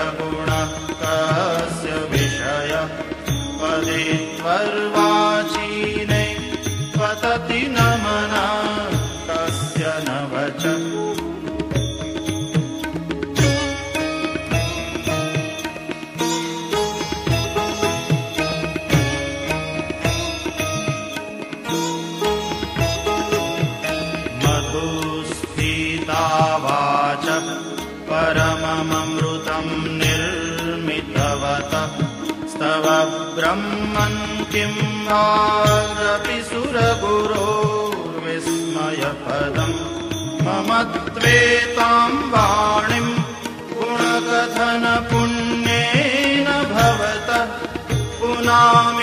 कतिविधगुणः कस्य विषय? पदे परमममृतम् निर्मितवत। स्तव ब्रह्मन् किं वारपि सुरगुरोर्विस्मयपदम् मम त्वेताम् वाणिम् गुणकथनपुण्येन भवत। पुनामीत्यर्थेऽस्मिन्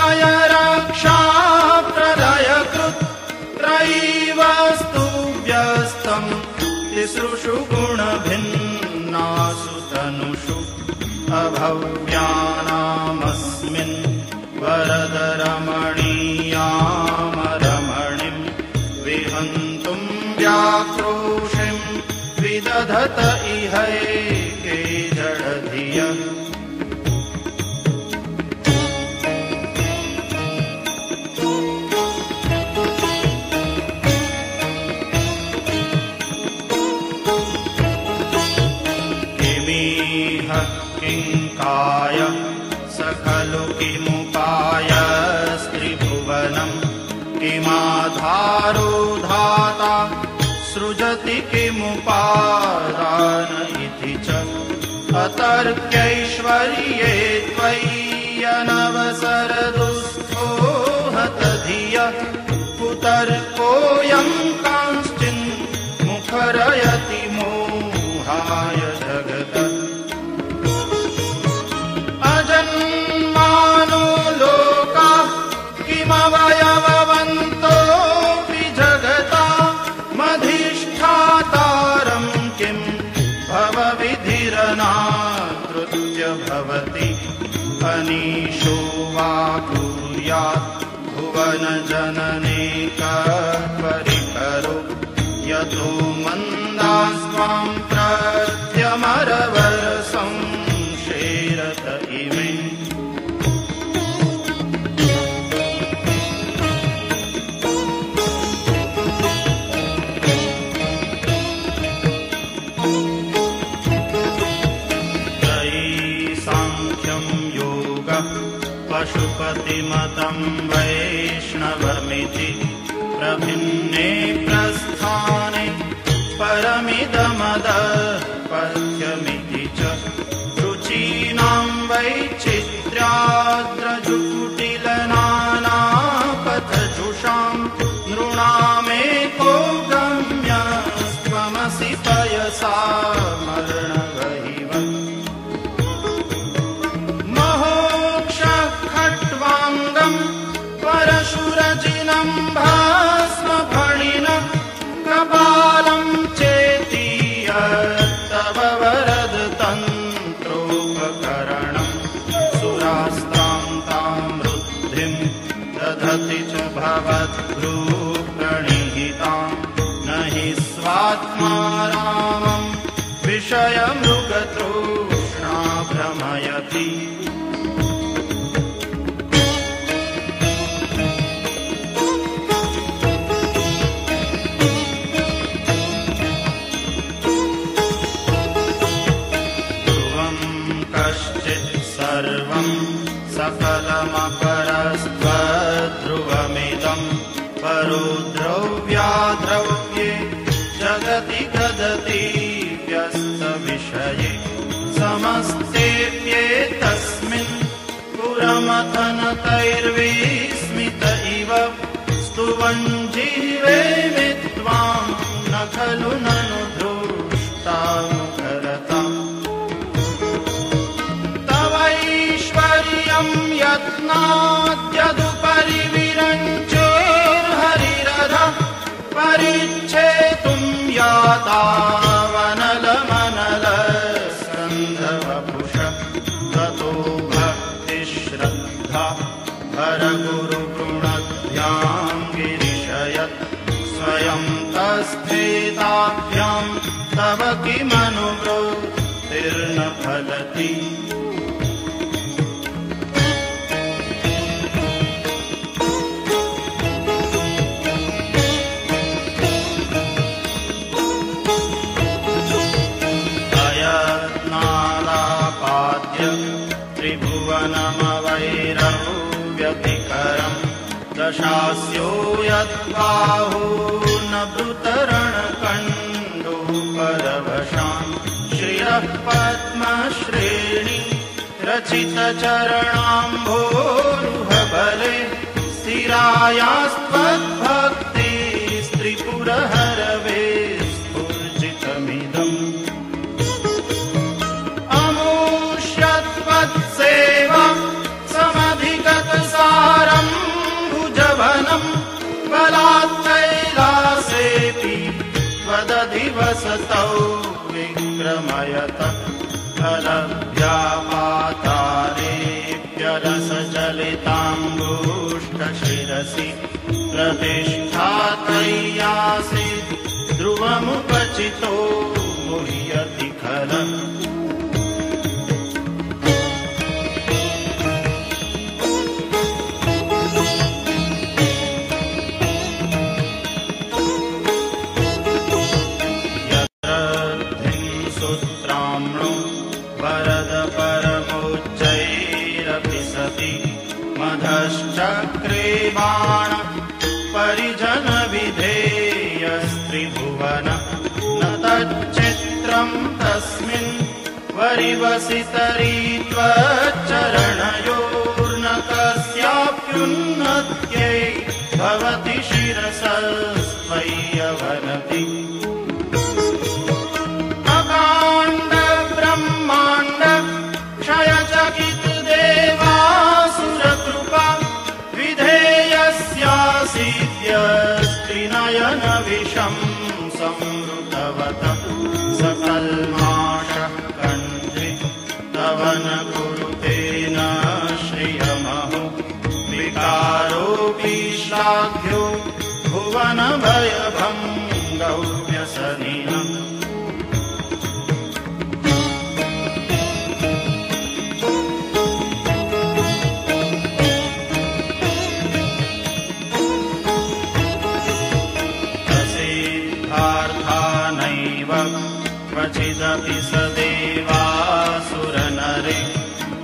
जगदुदय रक्षा प्रलयकृत् त्रयीवस्तु व्यस्तम् तिसृषु गुणभिन्नासु तनुषु अभव्यानामस्मिन् वरदरमणीयामरमणिम् विहन्तुम् व्याक्रोशिम् विदधत इहैके सृजति किमुपादान इति च अतर्क्यैश्वर्ये त्वय्यनवसरदुःस्थो हतधिय कुतर्कोऽयम् अनीशो वा कुर्यात् भुवनजननेकः परिकरो यतो मन्दास्त्वाम् प्रत्यमरवरसंशेरत इमे णिहिताम् न हि स्वात्माराम् विषयमुगतोष्णा भ्रमयतिुर्वम् कश्चित् सर्वम् सफलमप ततो भक्तिश्रद्धा। परगुरु गिरिशयत्। स्वयम् तस्थेताभ्याम् तव किम स्यो यद्वाहो न तुतरणकण्डोपरवशान् श्रियः पद्मश्रेणि रचितचरणाम्भोरुहबले स्थिरायास्त्वद्भक्ते स्त्रिपुरः स तौ विक्रमयत फलभ्यापातारेप्यरसचलिताम् गोष्ठशिरसि ध्रुवमुपचितो त्वच्चरणयोर्न कस्याप्युन्नत्यै भवति शिरसल्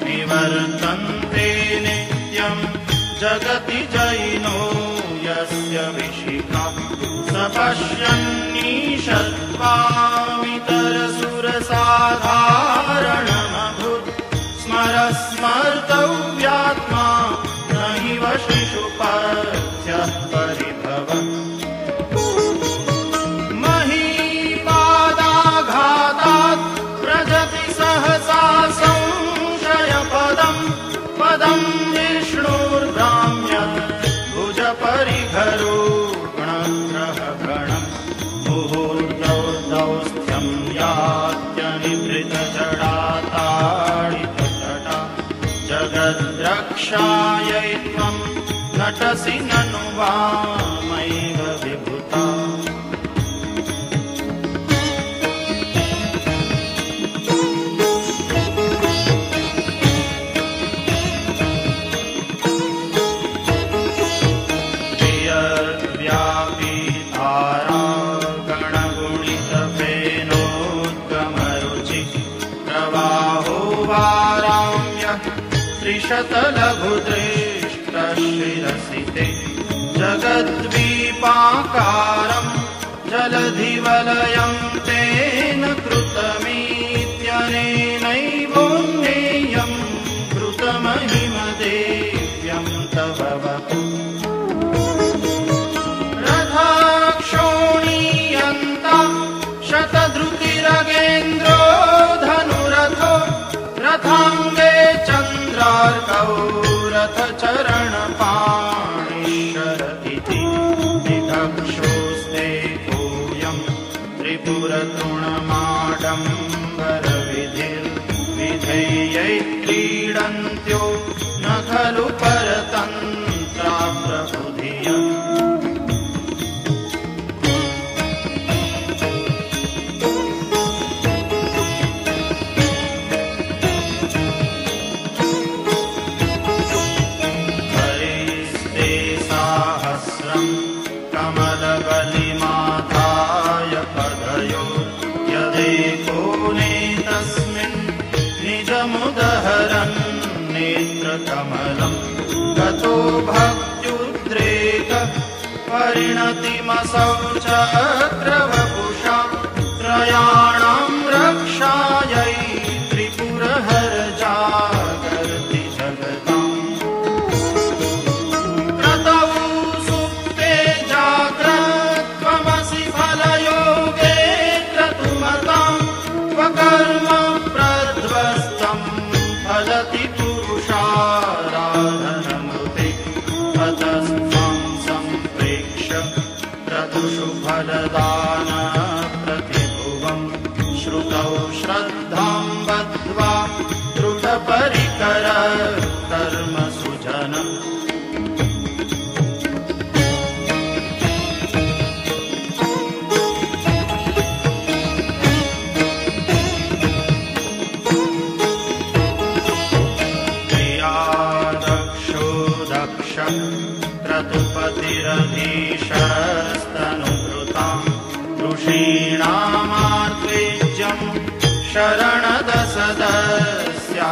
निवर्तन्ते नित्यम् जगति जैनो यस्य विशिखम् स पश्यन्नीषत्वा रक्षायै त्वम् नटसि ननु वा? हिमलयम् कमलम् गतो भक्त्युद्रेक परिणतिमसौ च द्रवपुषा त्रयाणाम् रक्षायै त्रिपुरहर जागर्ति जगताम् क्रतौ सुप्ते जाग्रत्वमसि फलयोगेत्र तुमतां त्वकर्म प्रद्वस्तं भजति तुषारा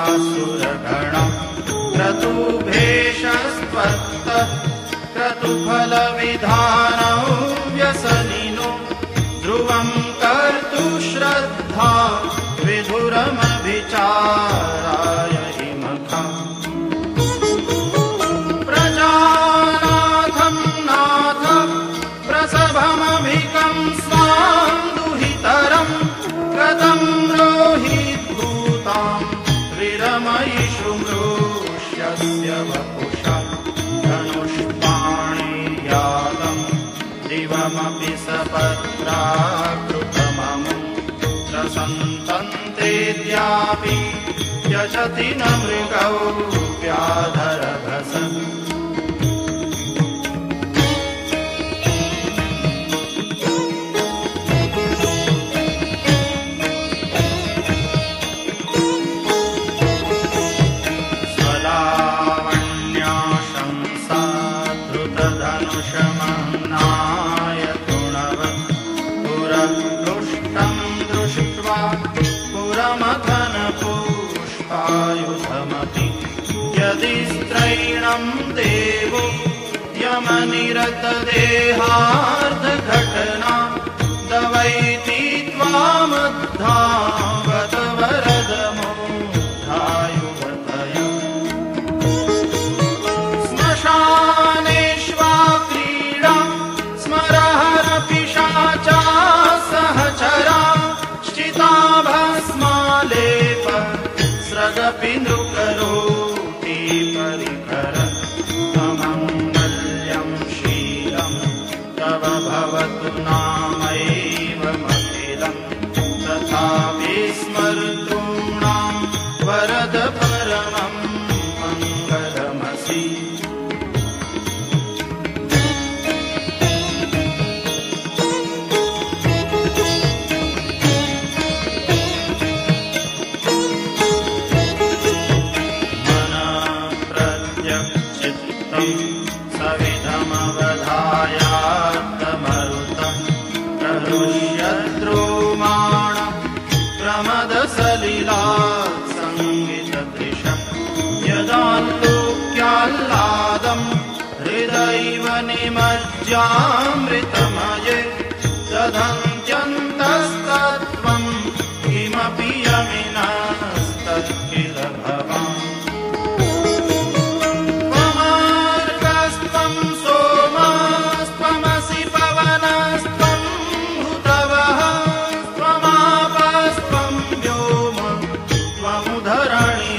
सुरगण शति न मृगौ व्याधरभसन् देहार्दघटना दवैति त्वामद्धा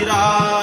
Ram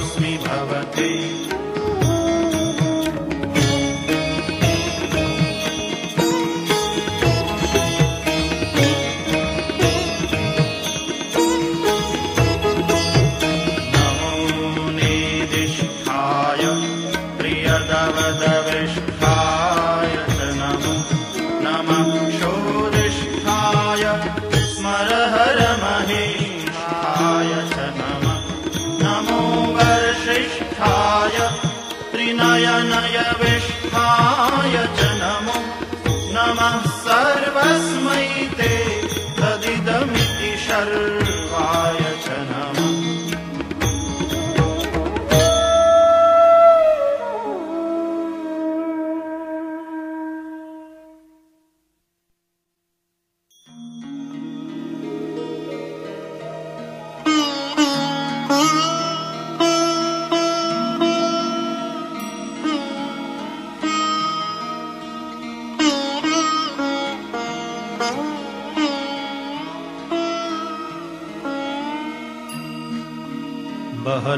भवते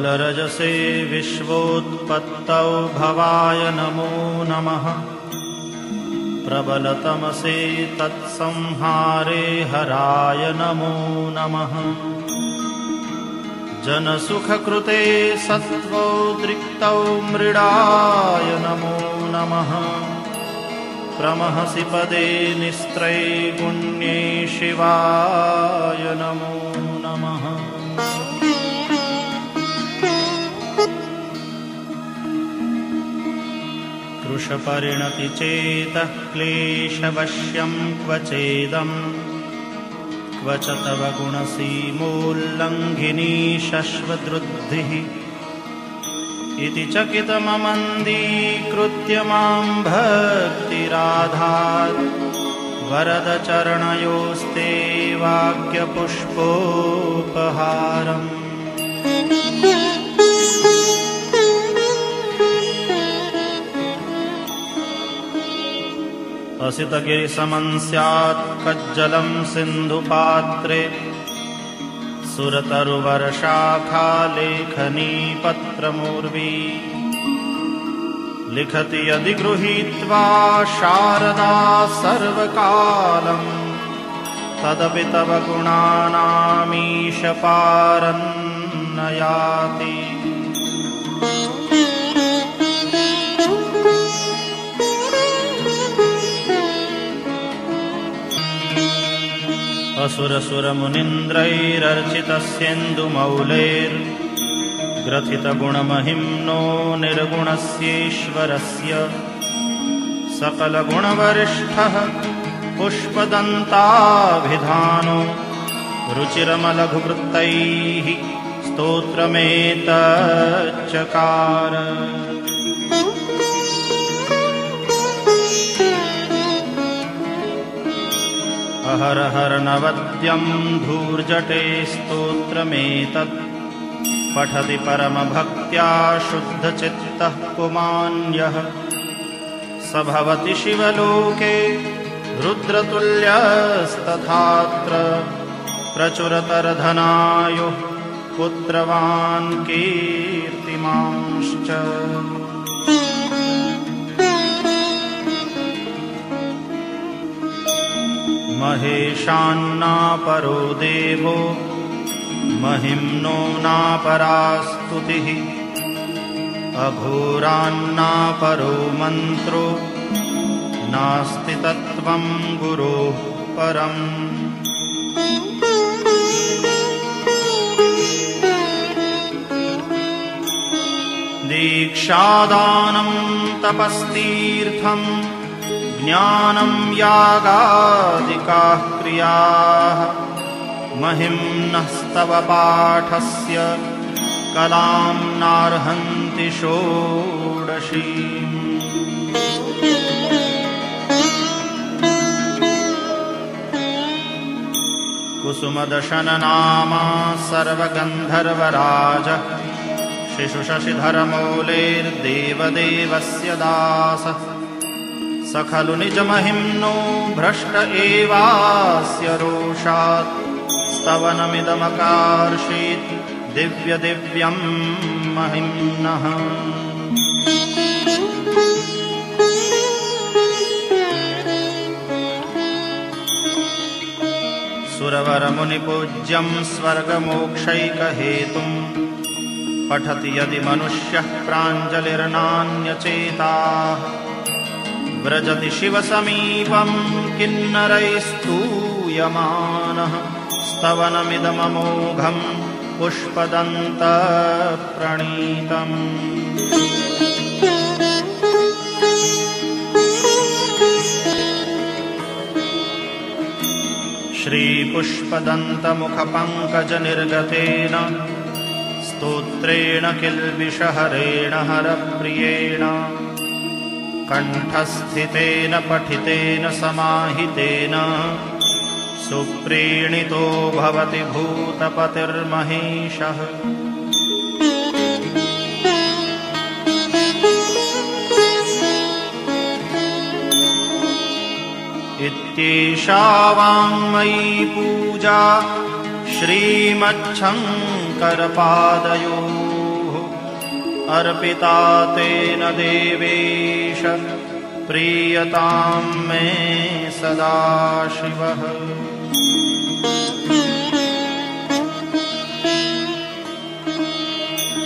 बहलरजसे विश्वोत्पत्तौ भवाय नमो नमः। प्रबलतमसे तत्संहारे हराय नमो नमः। जनसुखकृते सत्त्वोद्रिक्तौ मृडाय नमो नमः। प्रमहसि पदे निस्त्रैगुण्ये शिवाय नमो नमः कृशपरिणति चेतः क्लेशवश्यं क्व चेदम् क्व च तव गुणसीमोल्लङ्घिनी शश्वदृद्धिः। इति चकितममन्दीकृत्य मां भक्तिराधात् वरदचरणयोस्ते वाक्यपुष्पोपहारम् असितगिरिसमं स्यात् कज्जलं सिन्धुपात्रे। सुरतरुवरशाखालेखनी पत्रमूर्वी लिखति यदि गृहीत्वा शारदा सर्वकालम्। तदपि तव गुणानामीशपारन्न याति असुरसुरमुनीन्द्रैरर्चितस्येन्दुमौलेर्ग्रथितगुणमहिम्नो निर्गुणस्येश्वरस्य सकलगुणवरिष्ठः पुष्पदन्ताभिधानो रुचिरमलघुवृत्तैः स्तोत्रमेतच्चकार अहरहरनवद्यं धूर्जटे स्तोत्रमेतत्। पठति परमभक्त्या शुद्धचित्तः पुमान्यः। स भवति शिवलोके रुद्रतुल्यस्तथात्र। प्रचुरतरधनायुः पुत्रवान् कीर्तिमांश्च महेशान्नापरो देवो। महिम्नो नापरा स्तुतिः अघोरान्नापरो मन्त्रो। नास्ति तत्त्वं गुरोः परम्। दीक्षादानं तपस्तीर्थम् ज्ञानं यागादिकाः क्रियाः। महिम्नस्तव पाठस्य कलां नार्हन्ति षोडशी। कुसुमदशननामा सर्वगन्धर्वराज शिशुशशिधरमौलेर्देवदेवस्य दासः स खलु निजमहिम्नो भ्रष्ट एवास्य रोषात्। स्तवनमिदमकार्षीत् दिव्यदिव्यं महिम्नः। सुरवरमुनिपूज्यं स्वर्गमोक्षैकहेतुम् पठति यदि मनुष्यः प्राञ्जलिर्नान्यचेताः व्रजति शिवसमीपं किन्नरैस्तूयमानः स्तवनमिदममोघम् पुष्पदन्तप्रणीतम्। श्रीपुष्पदन्तमुखपङ्कजनिर्गतेन स्तोत्रेण किल्बिषहरेण हरप्रियेण कण्ठस्थितेन पठितेन समाहितेन। सुप्रीणितो भवति भूतपतिर्महेशः। इत्येषा वाङ्मयी पूजा श्रीमच्छङ्करपादयोः अर्पिता तेन देवेश प्रीयतां मे सदाशिवः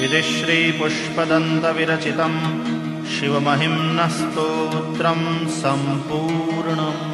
इति श्रीपुष्पदन्तविरचितम् शिवमहिम्नस्तोत्रम् सम्पूर्णम्